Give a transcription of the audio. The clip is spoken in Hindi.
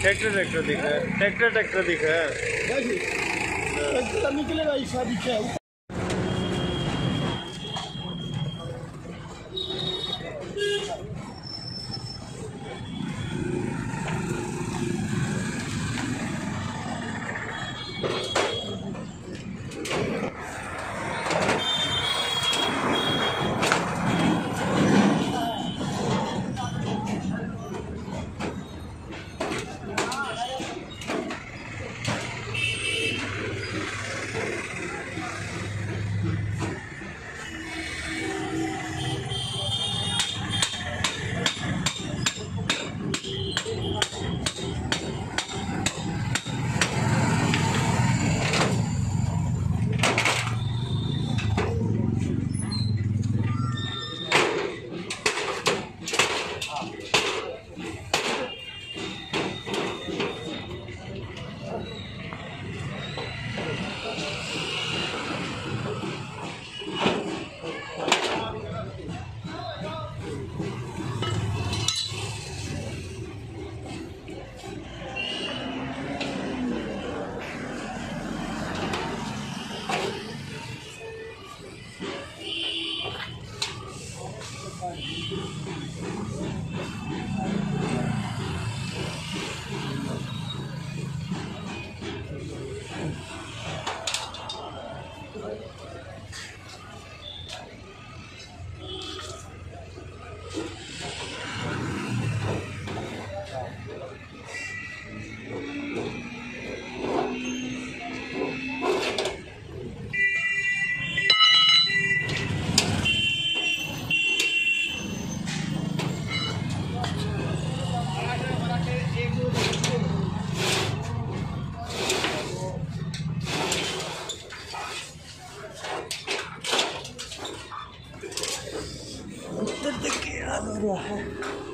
ट्रैक्टर ट्रैक्टर दिख रहा है ट्रैक्टर ट्रैक्टर दिख रहा है। निकलेगा इधर देख के हो रहा है।